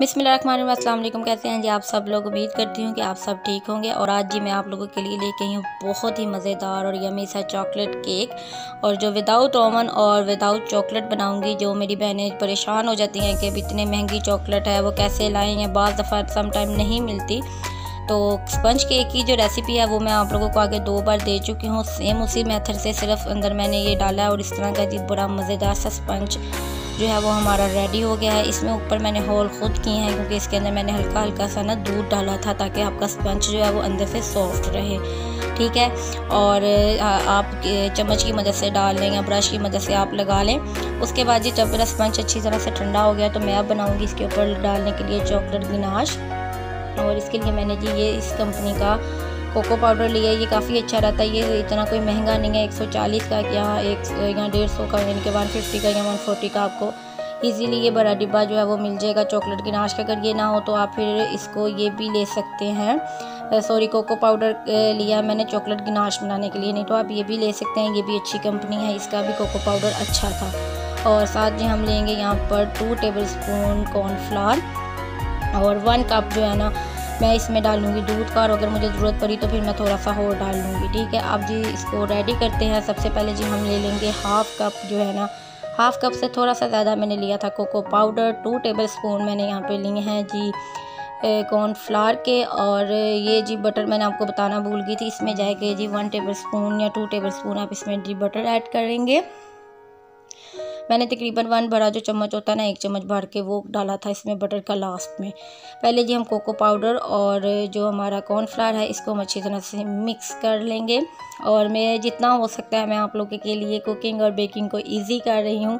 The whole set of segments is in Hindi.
बिसमीम कैसे हैं जी आप सब लोग? उम्मीद करती हूँ कि आप सब ठीक होंगे। और आज जी मैं आप लोगों के लिए लेके आई हूँ बहुत ही मज़ेदार और यमी सा चॉकलेट केक और जो विदाउट ओवन और विदाउट चॉकलेट बनाऊँगी, जो मेरी बहनें परेशान हो जाती हैं कि इतनी महँगी चॉकलेट है, वो कैसे लाएँ या बाज़ दफ़ा सम टाइम नहीं मिलती। तो स्पंज केक की जो रेसिपी है वो मैं आप लोगों को आगे दो बार दे चुकी हूँ। सेम उसी मेथड से सिर्फ़ अंदर मैंने ये डाला और इस तरह का जी बड़ा मज़ेदार सा स्पंज जो है वो हमारा रेडी हो गया है। इसमें ऊपर मैंने होल खुद किए हैं क्योंकि इसके अंदर मैंने हल्का हल्का सा ना दूध डाला था ताकि आपका स्पंज जो है वो अंदर से सॉफ्ट रहे। ठीक है? और आप चम्मच की मदद से डाल लें या ब्रश की मदद से आप लगा लें। उसके बाद जी जब मेरा स्पंज अच्छी तरह से ठंडा हो गया तो मैं अब बनाऊँगी इसके ऊपर डालने के लिए चॉकलेट गिनाश और इसके लिए मैंने जी ये इस कंपनी का कोको पाउडर लिया ये काफ़ी अच्छा रहता है। ये इतना कोई महँगा नहीं है। 140 का या एक या डेढ़ सौ का, यानी कि 150 का या 140 का आपको इजीली ये बड़ा डिब्बा जो है वो मिल जाएगा चॉकलेट की नाश का। अगर ये ना हो तो आप फिर इसको ये भी ले सकते हैं। सॉरी कोको पाउडर लिया मैंने चॉकलेट की नाश बनाने के लिए। नहीं तो आप ये भी ले सकते हैं। ये भी अच्छी कंपनी है। इसका भी कोको पाउडर अच्छा था। और साथ ही हम लेंगे यहाँ पर टू टेबल स्पून कॉर्नफ्लावर और वन कप जो है ना, मैं इसमें डालूँगी दूध का और अगर मुझे ज़रूरत पड़ी तो फिर मैं थोड़ा सा और डाल लूँगी ठीक है? अब जी इसको रेडी करते हैं। सबसे पहले जी हम ले लेंगे हाफ़ कप जो है ना हाफ़ कप से थोड़ा सा ज़्यादा मैंने लिया था cocoa powder two tablespoon मैंने यहाँ पे लिए हैं जी कॉर्नफ्लावर के। और ये जी बटर मैंने आपको बताना भूल गई थी, इसमें जाएगा जी वन टेबल स्पून या टू टेबल स्पून आप इसमें जी बटर ऐड करेंगे। मैंने तकरीबन वन बड़ा जो चम्मच होता है ना, एक चम्मच भर के वो डाला था इसमें बटर का लास्ट में। पहले जी हम कोको पाउडर और जो हमारा कॉर्नफ्लावर है, इसको हम अच्छी तरह से मिक्स कर लेंगे। और मैं जितना हो सकता है, मैं आप लोगों के लिए कुकिंग और बेकिंग को ईजी कर रही हूँ।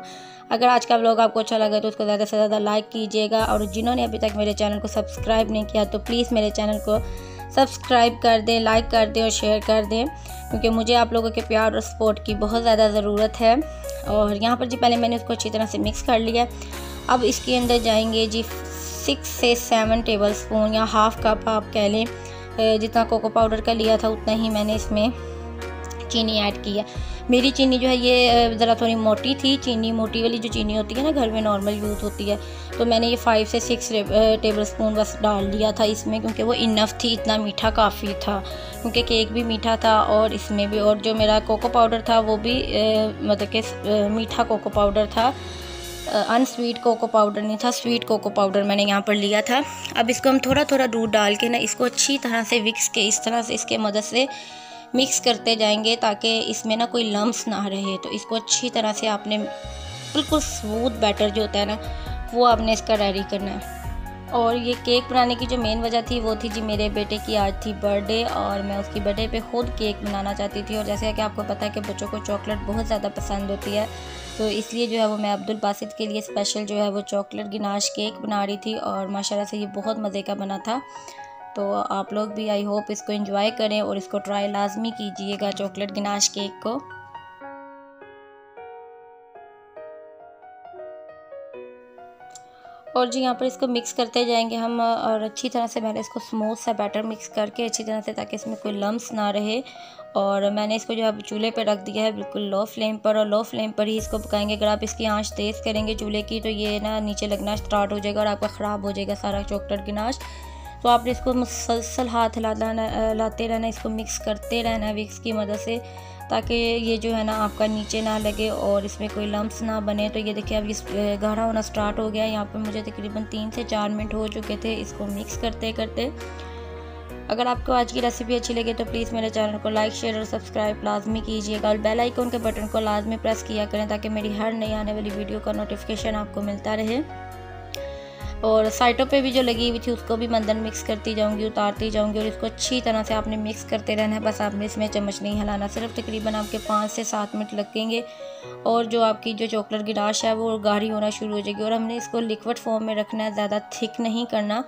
अगर आज का ब्लॉग आपको अच्छा लगा तो उसको ज़्यादा से ज़्यादा लाइक कीजिएगा। और जिन्होंने अभी तक मेरे चैनल को सब्सक्राइब नहीं किया तो प्लीज़ मेरे चैनल को सब्सक्राइब कर दें लाइक कर दें और शेयर कर दें, क्योंकि मुझे आप लोगों के प्यार और सपोर्ट की बहुत ज़्यादा ज़रूरत है। और यहाँ पर जी पहले मैंने उसको अच्छी तरह से मिक्स कर लिया अब इसके अंदर जाएँगे जी सिक्स से सेवन टेबल स्पून या हाफ़ कप आप कह लें जितना कोको पाउडर का लिया था उतना ही मैंने इसमें चीनी ऐड की है। मेरी चीनी जो है ये ज़रा थोड़ी मोटी थी। चीनी मोटी वाली जो चीनी होती है ना, घर में नॉर्मल यूज़ होती है। तो मैंने ये फाइव से सिक्स टेबल स्पून बस डाल दिया था इसमें, क्योंकि वो इनफ थी, इतना मीठा काफ़ी था। क्योंकि केक भी मीठा था और इसमें भी, और जो मेरा कोको पाउडर था, वो भी मतलब कि मीठा कोको पाउडर था। अनस्वीट कोको पाउडर नहीं था स्वीट कोको पाउडर मैंने यहाँ पर लिया था। अब इसको हम थोड़ा थोड़ा दूध डाल के ना, इसको अच्छी तरह से विक्स के, इस तरह से इसके मदद से मिक्स करते जाएँगे ताकि इसमें ना कोई लम्स ना रहे। तो इसको अच्छी तरह से आपने बिल्कुल स्मूथ बैटर जो होता है ना, वो आपने इसका रेडी करना है। और ये केक बनाने की जो मेन वजह थी, वो थी जी मेरे बेटे की आज थी बर्थडे और मैं उसकी बर्थडे पे ख़ुद केक बनाना चाहती थी। और जैसे कि आपको पता है कि बच्चों को चॉकलेट बहुत ज़्यादा पसंद होती है तो इसलिए जो है वो मैं अब्दुल बासित के लिए स्पेशल जो है वो चॉकलेट गिनाश केक बना रही थी और माशाल्लाह से ये बहुत मज़े का बना था। तो आप लोग भी आई होप इसको इन्जॉय करें और इसको ट्राई लाजमी कीजिएगा चॉकलेट गिनाश केक को। और जी, यहाँ पर इसको मिक्स करते जाएँगे हम और अच्छी तरह से मैंने इसको स्मूथ सा बैटर मिक्स करके अच्छी तरह से ताकि इसमें कोई लम्स ना रहे। और मैंने इसको जो है चूल्हे पर रख दिया है बिल्कुल लो फ्लेम पर और लो फ्लेम पर ही इसको पकाएँगे। अगर आप इसकी आँच तेज़ करेंगे चूल्हे की तो ये ना नीचे लगना स्टार्ट हो जाएगा और आपका ख़राब हो जाएगा सारा चॉकलेट गिनाश तो आपने इसको मुसलसल हाथ हिलाना लाते रहना, इसको मिक्स करते रहना विक्स की मदद से, ताकि ये जो है ना आपका नीचे ना लगे और इसमें कोई लम्ब्स ना बने। तो ये देखिए अब इस गाढ़ा होना स्टार्ट हो गया। यहाँ पर मुझे तकरीबन तीन से चार मिनट हो चुके थे इसको मिक्स करते करते। अगर आपको आज की रेसिपी अच्छी लगे तो प्लीज़ मेरे चैनल को लाइक शेयर और सब्सक्राइब लाजमी कीजिएगा। और बेल आइकन के बटन को लाजमी प्रेस किया करें, ताकि मेरी हर नई आने वाली वीडियो का नोटिफिकेशन आपको मिलता रहे। और साइटों पे भी जो लगी हुई थी उसको भी मंदन मिक्स करती जाऊँगी, उतारती जाऊँगी और इसको अच्छी तरह से आपने मिक्स करते रहना है। बस आपने इसमें चम्मच नहीं हिलाना, सिर्फ़ तकरीबन आपके पाँच से सात मिनट लगेंगे और जो आपकी जो चॉकलेट गिलाश है वो गाढ़ी होना शुरू हो जाएगी और हमने इसको लिक्विड फॉर्म में रखना है, ज़्यादा थिक नहीं करना।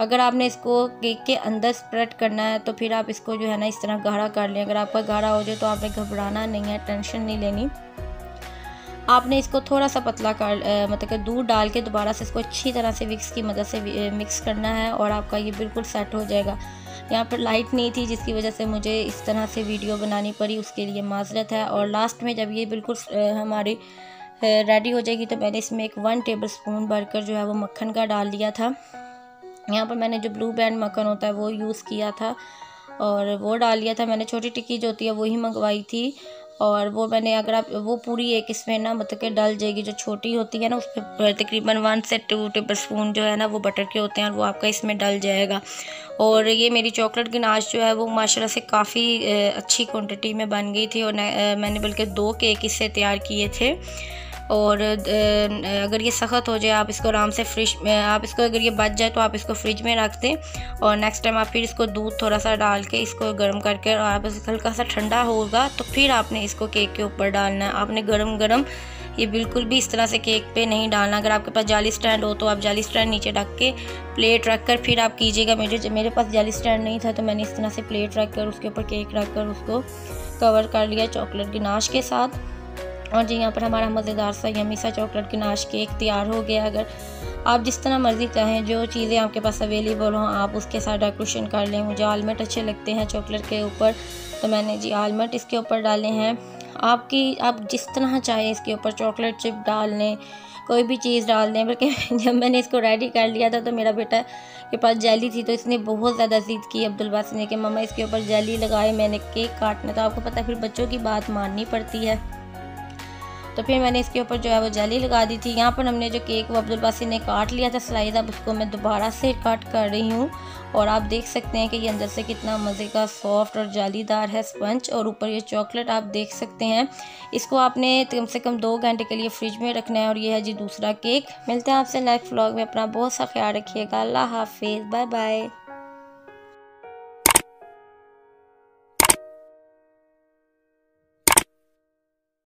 अगर आपने इसको केक के अंदर स्प्रेड करना है तो फिर आप इसको जो है ना इस तरह गाढ़ा कर लें। अगर आपका गाढ़ा हो जाए तो आपने घबराना नहीं है, टेंशन नहीं लेनी। आपने इसको थोड़ा सा पतला कर मतलब कि दूध डाल के दोबारा से इसको अच्छी तरह से विक्स की मदद से मिक्स करना है और आपका ये बिल्कुल सेट हो जाएगा। यहाँ पर लाइट नहीं थी, जिसकी वजह से मुझे इस तरह से वीडियो बनानी पड़ी, उसके लिए माजरत है। और लास्ट में जब ये बिल्कुल हमारी रेडी हो जाएगी तो मैंने इसमें एक वन टेबल स्पून भरकर जो है वो मक्खन का डाल दिया था। यहाँ पर मैंने जो ब्लू बैंड मक्खन होता है वो यूज़ किया था और वो डाल लिया था। मैंने छोटी टिक्की जो होती है वही मंगवाई थी। और वो मैंने अगर आप, वो पूरी एक इसमें ना मतलब कि डल जाएगी, जो छोटी होती है ना, उस पर तकरीबन वन से टू टेबल स्पून जो है ना वो बटर के होते हैं और वो आपका इसमें डल जाएगा। और ये मेरी चॉकलेट गिनाश जो है वो माशाल्लाह से काफ़ी अच्छी क्वांटिटी में बन गई थी और मैंने बल्कि दो केक इससे तैयार किए थे। और अगर ये सख्त हो जाए, आप इसको आराम से फ्रिज आप इसको अगर ये बच जाए तो आप इसको फ्रिज में रख दें और नेक्स्ट टाइम आप फिर इसको दूध थोड़ा सा डाल के इसको गर्म करके और आप हल्का सा ठंडा होगा तो फिर आपने इसको केक के ऊपर डालना है। आपने गर्म गर्म ये बिल्कुल भी इस तरह से केक पे नहीं डालना। अगर आपके पास जाली स्टैंड हो तो आप जाली स्टैंड नीचे रख के प्लेट रख कर फिर आप कीजिएगा। मेरे मेरे पास जाली स्टैंड नहीं था तो मैंने इस तरह से प्लेट रख कर उसके ऊपर केक रख कर उसको कवर कर लिया चॉकलेट गिनाश के साथ। और जी यहाँ पर हमारा मज़ेदार सा यमी सा चॉकलेट की नाश केक तैयार हो गया अगर आप जिस तरह मर्ज़ी चाहें, जो चीज़ें आपके पास अवेलेबल हों, आप उसके साथ डेकोरेशन कर लें। मुझे आलमंड अच्छे लगते हैं चॉकलेट के ऊपर। तो मैंने जी आलमंड इसके ऊपर डाले हैं। आपकी, आप जिस तरह चाहें इसके ऊपर चॉकलेट चिप डाल लें, कोई भी चीज़ डाल दें। बल्कि जब मैंने इसको रेडी कर लिया था तो मेरा बेटा के पास जेली थी तो इसने बहुत ज़्यादा जिद की अब्दुलबास ने कि, मम्मा, इसके ऊपर जेली लगाए, मैंने केक काटना था। आपको पता है, फिर बच्चों की बात माननी पड़ती है। तो फिर मैंने इसके ऊपर जो है वो जाली लगा दी थी। यहाँ पर हमने जो केक वो अब्दुल बासी ने काट लिया था स्लाइस अब उसको मैं दोबारा से कट कर रही हूँ। और आप देख सकते हैं कि ये अंदर से कितना मज़े का सॉफ्ट और जालीदार है स्पंज और ऊपर ये चॉकलेट आप देख सकते हैं। इसको आपने कम से कम दो घंटे के लिए फ्रिज में रखना है और ये है जी दूसरा केक मिलते हैं आपसे नेक्स्ट व्लॉग में। अपना बहुत सा ख्याल रखिएगा। अल्लाह हाफिज़। Bye bye